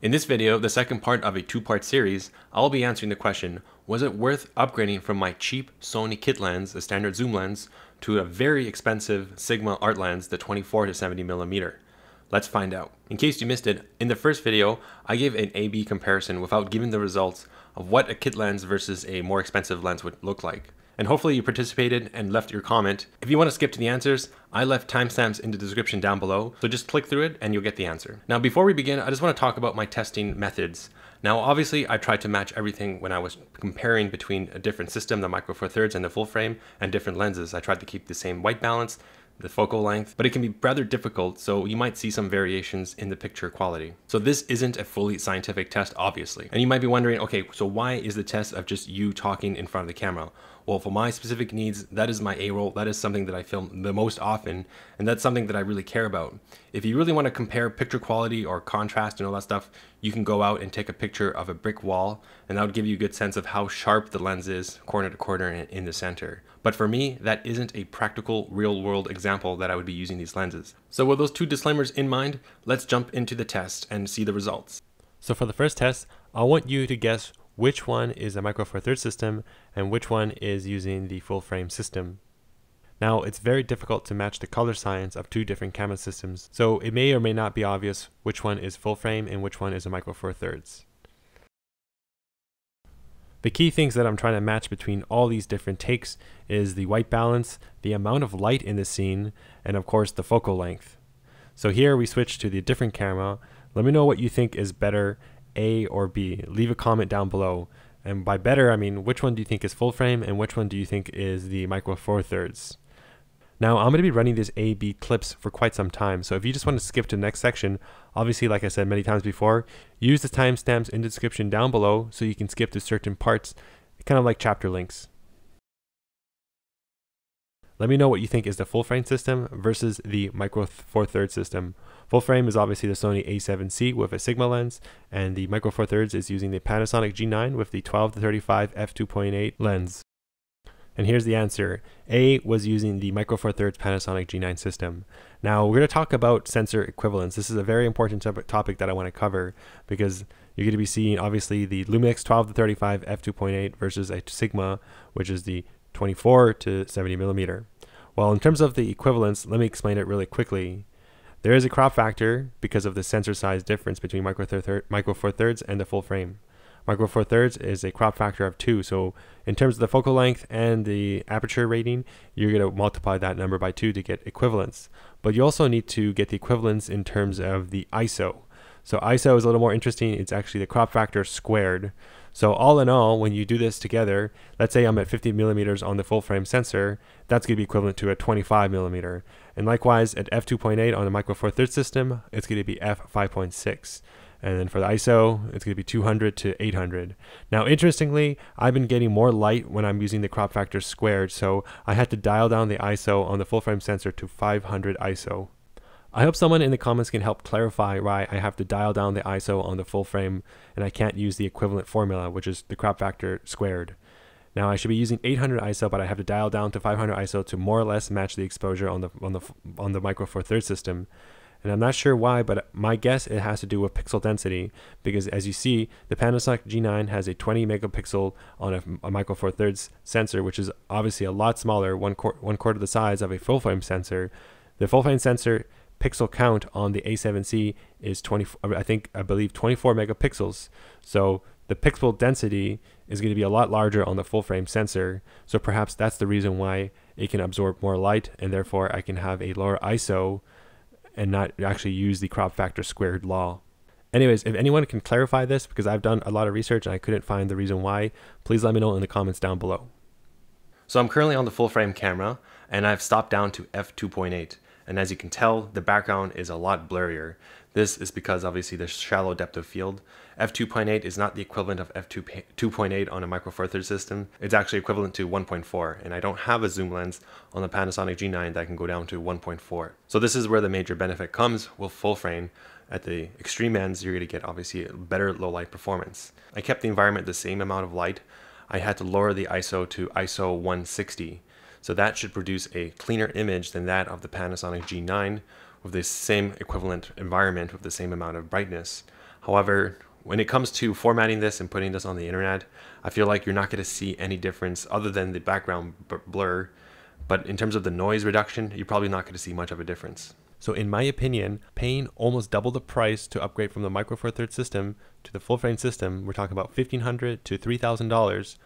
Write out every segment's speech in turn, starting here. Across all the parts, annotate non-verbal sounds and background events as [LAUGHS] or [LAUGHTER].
In this video, the second part of a two-part series, I'll be answering the question, was it worth upgrading from my cheap Sony kit lens, the standard zoom lens, to a very expensive Sigma art lens, the 24 to 70 millimeter? Let's find out. In case you missed it, in the first video, I gave an A-B comparison without giving the results of what a kit lens versus a more expensive lens would look like and hopefully you participated and left your comment. If you want to skip to the answers, I left timestamps in the description down below, so just click through it and you'll get the answer. Now before we begin, I just want to talk about my testing methods. Now obviously I tried to match everything when I was comparing between a different system, the Micro Four Thirds and the full frame, and different lenses. I tried to keep the same white balance, the focal length, but it can be rather difficult, so you might see some variations in the picture quality. So this isn't a fully scientific test, obviously. And you might be wondering, okay, so why is the test of just you talking in front of the camera? Well, for my specific needs, that is my A-roll. That is something that I film the most often, and that's something that I really care about. If you really want to compare picture quality or contrast and all that stuff, you can go out and take a picture of a brick wall, and that would give you a good sense of how sharp the lens is corner to corner in the center. But for me, that isn't a practical real world example that I would be using these lenses. So with those two disclaimers in mind, let's jump into the test and see the results. So for the first test, I want you to guess which one is a Micro Four Thirds system and which one is using the full frame system. Now, it's very difficult to match the color science of two different camera systems, so it may or may not be obvious which one is full frame and which one is a Micro Four Thirds. The key things that I'm trying to match between all these different takes is the white balance, the amount of light in the scene, and of course the focal length. So here we switch to the different camera. Let me know what you think is better a or B? Leave a comment down below. And by better, I mean which one do you think is full frame and which one do you think is the micro four thirds? Now I'm going to be running these A-B clips for quite some time, so if you just want to skip to the next section, obviously like I said many times before, use the timestamps in the description down below so you can skip to certain parts, kind of like chapter links. Let me know what you think is the full frame system versus the micro four thirds system. Full frame is obviously the Sony a7C with a Sigma lens, and the micro four thirds is using the Panasonic G9 with the 12 to 35 f2.8 lens. And here's the answer. A was using the Micro Four Thirds Panasonic G9 system. Now we're going to talk about sensor equivalence. This is a very important topic that I want to cover because you're going to be seeing obviously the Lumix 12 to 35 f2.8 versus a Sigma, which is the 24 to 70 millimeter. Well, in terms of the equivalence, let me explain it really quickly. There is a crop factor because of the sensor size difference between micro, thir micro four thirds and the full frame. Micro four thirds is a crop factor of two. So in terms of the focal length and the aperture rating, you're going to multiply that number by two to get equivalence. But you also need to get the equivalence in terms of the ISO. So ISO is a little more interesting. It's actually the crop factor squared. So all in all, when you do this together, let's say I'm at 50 millimeters on the full frame sensor, that's going to be equivalent to a 25 millimeter. And likewise, at f2.8 on the Micro Four Thirds system, it's going to be f5.6. And then for the ISO, it's going to be 200 to 800. Now, interestingly, I've been getting more light when I'm using the crop factor squared, so I had to dial down the ISO on the full frame sensor to 500 ISO. I hope someone in the comments can help clarify why I have to dial down the ISO on the full frame and I can't use the equivalent formula, which is the crop factor squared. Now I should be using 800 ISO, but I have to dial down to 500 ISO to more or less match the exposure on the on the on the Micro Four Thirds system. And I'm not sure why, but my guess it has to do with pixel density because as you see, the Panasonic G9 has a 20 megapixel on a, a Micro Four Thirds sensor, which is obviously a lot smaller, one, one quarter the size of a full frame sensor. The full frame sensor pixel count on the A7C is 20, I think, I believe 24 megapixels. So the pixel density is going to be a lot larger on the full frame sensor. So perhaps that's the reason why it can absorb more light and therefore I can have a lower ISO and not actually use the crop factor squared law. Anyways, if anyone can clarify this, because I've done a lot of research and I couldn't find the reason why, please let me know in the comments down below. So I'm currently on the full frame camera and I've stopped down to f2.8 and as you can tell the background is a lot blurrier. This is because obviously the shallow depth of field. f2.8 is not the equivalent of f2.8 on a Micro Four Thirds system. It's actually equivalent to 1.4 and I don't have a zoom lens on the Panasonic G9 that can go down to 1.4. So this is where the major benefit comes with full frame. At the extreme ends, you're going to get obviously better low light performance. I kept the environment the same amount of light. I had to lower the ISO to ISO 160 so that should produce a cleaner image than that of the Panasonic G9 with the same equivalent environment with the same amount of brightness. However, when it comes to formatting this and putting this on the internet, I feel like you're not going to see any difference other than the background blur. But in terms of the noise reduction, you're probably not going to see much of a difference. So in my opinion, paying almost double the price to upgrade from the Micro Four Thirds system to the full frame system, we're talking about 1,500 to $3,000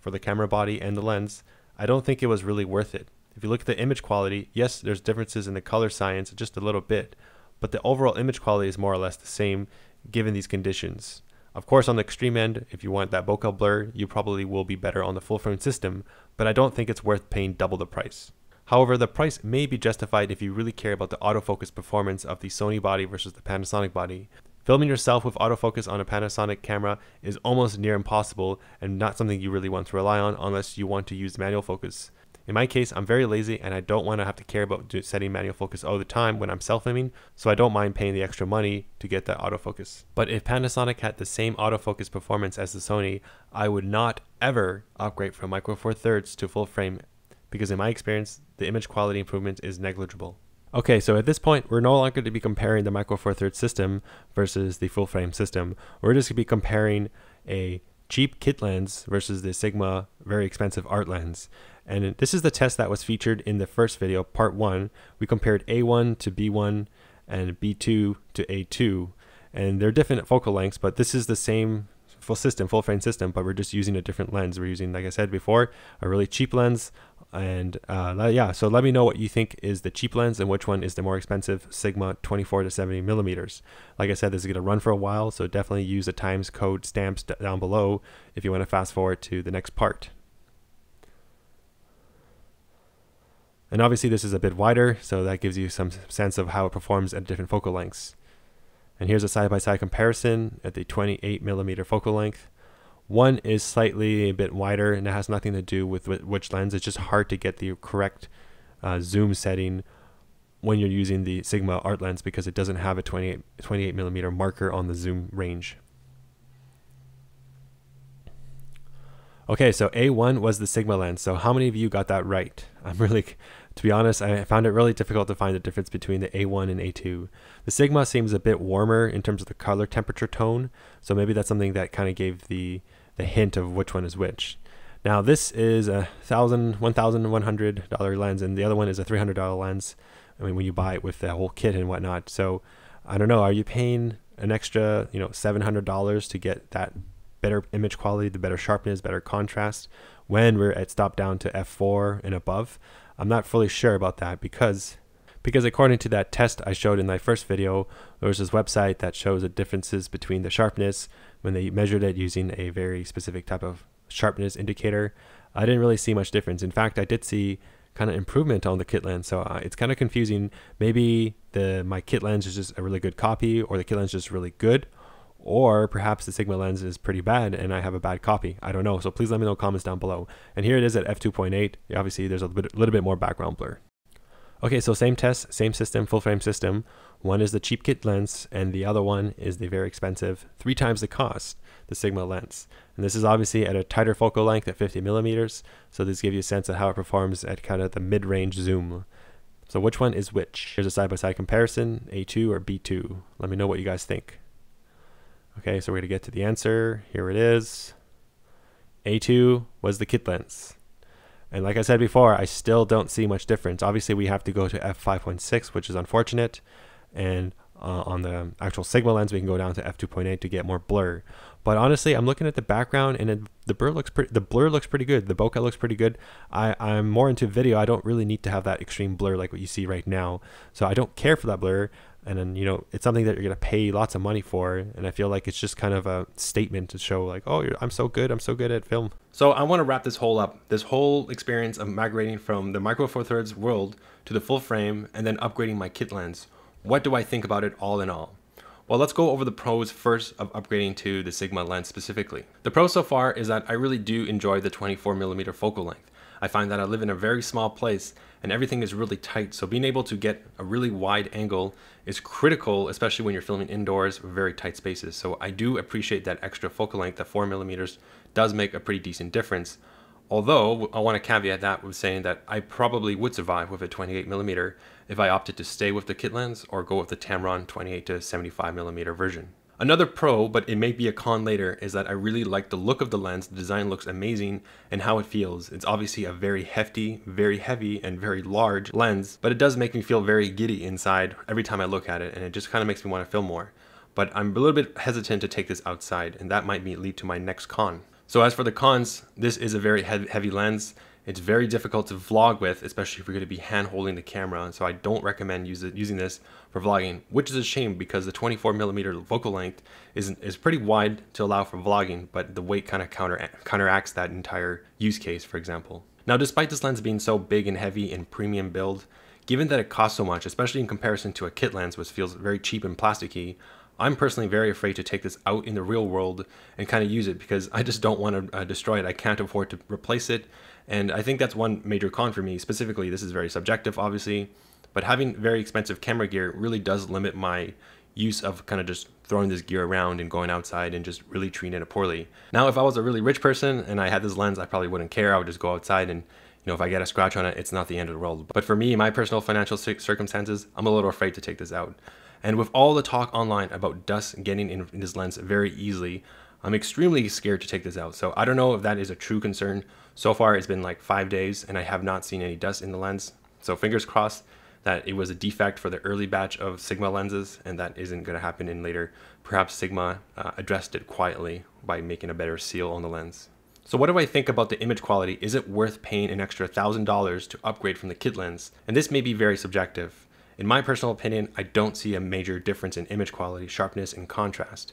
for the camera body and the lens, I don't think it was really worth it. If you look at the image quality, yes, there's differences in the color science just a little bit, but the overall image quality is more or less the same given these conditions. Of course, on the extreme end, if you want that bokeh blur, you probably will be better on the full frame system, but I don't think it's worth paying double the price. However, the price may be justified if you really care about the autofocus performance of the Sony body versus the Panasonic body. Filming yourself with autofocus on a Panasonic camera is almost near impossible and not something you really want to rely on unless you want to use manual focus. In my case, I'm very lazy and I don't want to have to care about setting manual focus all the time when I'm self-filming, so I don't mind paying the extra money to get that autofocus. But if Panasonic had the same autofocus performance as the Sony, I would not ever upgrade from Micro Four Thirds to full frame because in my experience, the image quality improvement is negligible. Okay, so at this point, we're no longer to be comparing the Micro Four Thirds system versus the full frame system. We're just going to be comparing a cheap kit lens versus the Sigma very expensive art lens. And this is the test that was featured in the first video, part one. We compared A1 to B1 and B2 to A2. And they're different focal lengths, but this is the same full system, full frame system, but we're just using a different lens. We're using, like I said before, a really cheap lens and uh, yeah, so let me know what you think is the cheap lens and which one is the more expensive Sigma 24 to 70 millimeters. Like I said, this is going to run for a while, so definitely use the times code stamps down below if you want to fast forward to the next part. And obviously this is a bit wider, so that gives you some sense of how it performs at different focal lengths. And here's a side-by-side -side comparison at the 28 millimeter focal length one is slightly a bit wider and it has nothing to do with which lens. It's just hard to get the correct uh, zoom setting when you're using the Sigma art lens because it doesn't have a 28, 28 millimeter marker on the zoom range. Okay, so A1 was the Sigma lens. So how many of you got that right? [LAUGHS] I'm really, to be honest, I found it really difficult to find the difference between the A1 and A2. The Sigma seems a bit warmer in terms of the color temperature tone. So maybe that's something that kind of gave the the hint of which one is which. Now this is a thousand, one thousand one hundred dollar lens, and the other one is a three hundred dollar lens. I mean, when you buy it with the whole kit and whatnot. So I don't know. Are you paying an extra, you know, seven hundred dollars to get that better image quality, the better sharpness, better contrast when we're at stop down to f4 and above? I'm not fully sure about that because because according to that test I showed in my first video, there's this website that shows the differences between the sharpness when they measured it using a very specific type of sharpness indicator. I didn't really see much difference. In fact, I did see kind of improvement on the kit lens. So uh, it's kind of confusing. Maybe the my kit lens is just a really good copy, or the kit lens is just really good, or perhaps the Sigma lens is pretty bad and I have a bad copy. I don't know. So please let me know comments down below. And here it is at f2.8. Obviously, there's a little bit more background blur. Okay, so same test, same system, full frame system. One is the cheap kit lens, and the other one is the very expensive, three times the cost, the Sigma lens. And this is obviously at a tighter focal length at 50 millimeters, so this gives you a sense of how it performs at kind of the mid-range zoom. So which one is which? Here's a side-by-side -side comparison, A2 or B2. Let me know what you guys think. Okay, so we're gonna get to the answer. Here it is. A2 was the kit lens. And like I said before, I still don't see much difference. Obviously, we have to go to f5.6, which is unfortunate. And uh, on the actual Sigma lens, we can go down to f2.8 to get more blur. But honestly, I'm looking at the background and it, the blur looks pretty. The blur looks pretty good. The bokeh looks pretty good. I I'm more into video. I don't really need to have that extreme blur like what you see right now. So I don't care for that blur and then you know it's something that you're to pay lots of money for. And i feel like it's just kind of a statement to show like oh i'm so good. I'm so good at film. So i want to wrap this whole up this whole experience of migrating from the micro four thirds world to the full frame and then upgrading my kit lens. What do i think about it all in all? Well, let's go over the pros first of upgrading to the Sigma lens specifically. The pro so far is that I really do enjoy the 24mm focal length. I find that I live in a very small place and everything is really tight. So being able to get a really wide angle is critical, especially when you're filming indoors very tight spaces. So I do appreciate that extra focal length, that four millimeters does make a pretty decent difference. Although I want to caveat that with saying that I probably would survive with a 28 millimeter if I opted to stay with the kit lens or go with the Tamron 28 to 75 millimeter version. Another pro, but it may be a con later, is that I really like the look of the lens. The design looks amazing and how it feels. It's obviously a very hefty, very heavy, and very large lens, but it does make me feel very giddy inside every time I look at it, and it just kind of makes me want to film more. But I'm a little bit hesitant to take this outside, and that might lead to my next con. So as for the cons, this is a very heavy lens. It's very difficult to vlog with, especially if you're going to be hand holding the camera. So I don't recommend use it, using this for vlogging, which is a shame because the 24 millimeter focal length is, is pretty wide to allow for vlogging, but the weight kind of counter, counteracts that entire use case, for example. Now, despite this lens being so big and heavy and premium build, given that it costs so much, especially in comparison to a kit lens, which feels very cheap and plasticky, I'm personally very afraid to take this out in the real world and kind of use it because I just don't want to uh, destroy it. I can't afford to replace it. And I think that's one major con for me. Specifically, this is very subjective, obviously, but having very expensive camera gear really does limit my use of kind of just throwing this gear around and going outside and just really treating it poorly. Now, if I was a really rich person and I had this lens, I probably wouldn't care. I would just go outside and you know, if I get a scratch on it, it's not the end of the world. But for me, my personal financial circumstances, I'm a little afraid to take this out. And with all the talk online about dust getting in, this lens very easily, I'm extremely scared to take this out. So I don't know if that is a true concern. So far, it's been like five days and I have not seen any dust in the lens. So fingers crossed that it was a defect for the early batch of Sigma lenses and that isn't going to happen in later. Perhaps Sigma uh, addressed it quietly by making a better seal on the lens. So what do I think about the image quality? Is it worth paying an extra $1,000 to upgrade from the kit lens? And this may be very subjective. In my personal opinion, I don't see a major difference in image quality, sharpness, and contrast.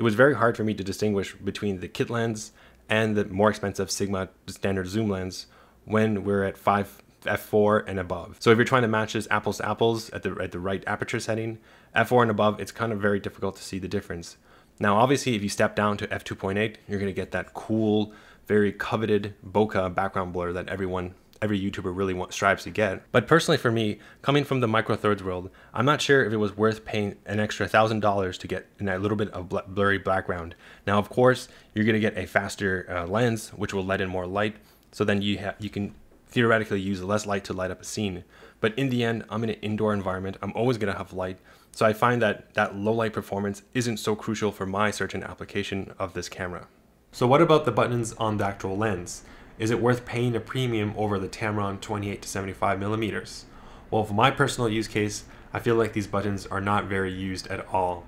It was very hard for me to distinguish between the kit lens and the more expensive Sigma standard zoom lens when we're at 5 f4 and above. So if you're trying to match this apples to apples at the, at the right aperture setting, f4 and above, it's kind of very difficult to see the difference. Now, obviously, if you step down to f2.8, you're going to get that cool, very coveted bokeh background blur that everyone every YouTuber really want, strives to get. But personally for me, coming from the micro Thirds world, I'm not sure if it was worth paying an extra thousand dollars to get a little bit of blurry background. Now, of course, you're gonna get a faster uh, lens, which will let in more light. So then you you can theoretically use less light to light up a scene. But in the end, I'm in an indoor environment. I'm always gonna have light. So I find that that low light performance isn't so crucial for my certain application of this camera. So what about the buttons on the actual lens? Is it worth paying a premium over the Tamron 28 to 75 millimeters? Well, for my personal use case, I feel like these buttons are not very used at all.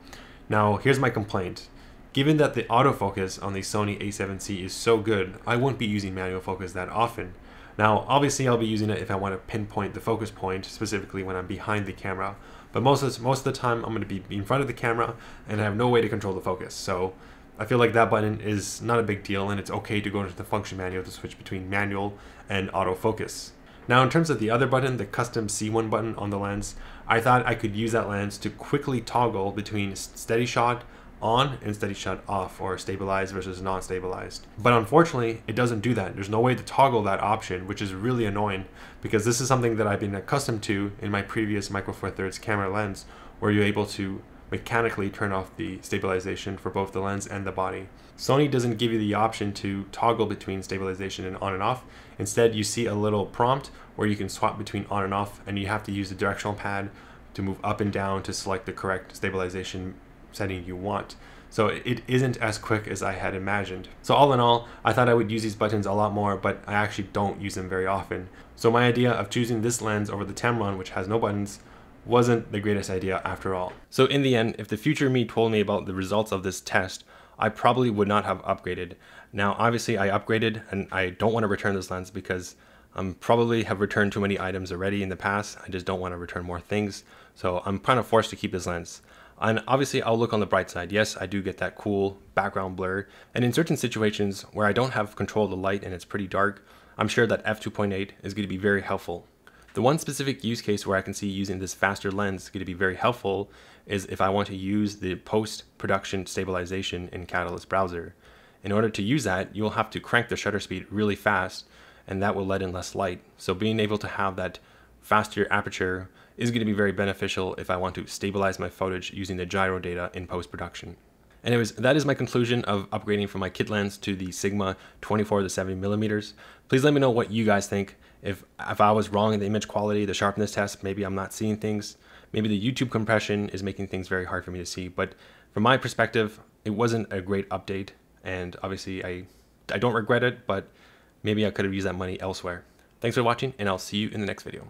Now, here's my complaint. Given that the autofocus on the Sony a7C is so good, I won't be using manual focus that often. Now, obviously I'll be using it if I want to pinpoint the focus point, specifically when I'm behind the camera. But most of, the, most of the time, I'm going to be in front of the camera and I have no way to control the focus. So I feel like that button is not a big deal and it's okay to go into the function manual to switch between manual and autofocus. Now in terms of the other button, the custom C1 button on the lens, I thought I could use that lens to quickly toggle between steady shot on and steady shot off or stabilized versus non-stabilized. But unfortunately, it doesn't do that. There's no way to toggle that option, which is really annoying because this is something that I've been accustomed to in my previous Micro Four Thirds camera lens where you're able to mechanically turn off the stabilization for both the lens and the body. Sony doesn't give you the option to toggle between stabilization and on and off. Instead, you see a little prompt where you can swap between on and off and you have to use the directional pad to move up and down to select the correct stabilization setting you want. So it isn't as quick as I had imagined. So all in all, I thought I would use these buttons a lot more, but I actually don't use them very often. So my idea of choosing this lens over the Tamron, which has no buttons, wasn't the greatest idea after all. So in the end, if the future me told me about the results of this test, I probably would not have upgraded. Now, obviously I upgraded and I don't want to return this lens because I'm probably have returned too many items already in the past. I just don't want to return more things. So I'm kind of forced to keep this lens. And obviously I'll look on the bright side. Yes, I do get that cool background blur. And in certain situations where I don't have control of the light and it's pretty dark, I'm sure that f2.8 is going to be very helpful. The one specific use case where I can see using this faster lens going to be very helpful is if I want to use the post-production stabilization in Catalyst browser. In order to use that, you'll have to crank the shutter speed really fast and that will let in less light. So being able to have that faster aperture is going to be very beneficial if I want to stabilize my footage using the gyro data in post-production. Anyways, that is my conclusion of upgrading from my kit lens to the Sigma 24 to 70 millimeters. Please let me know what you guys think. If, if I was wrong in the image quality, the sharpness test, maybe I'm not seeing things. Maybe the YouTube compression is making things very hard for me to see, but from my perspective, it wasn't a great update, and obviously I I don't regret it, but maybe I could have used that money elsewhere. Thanks for watching, and I'll see you in the next video.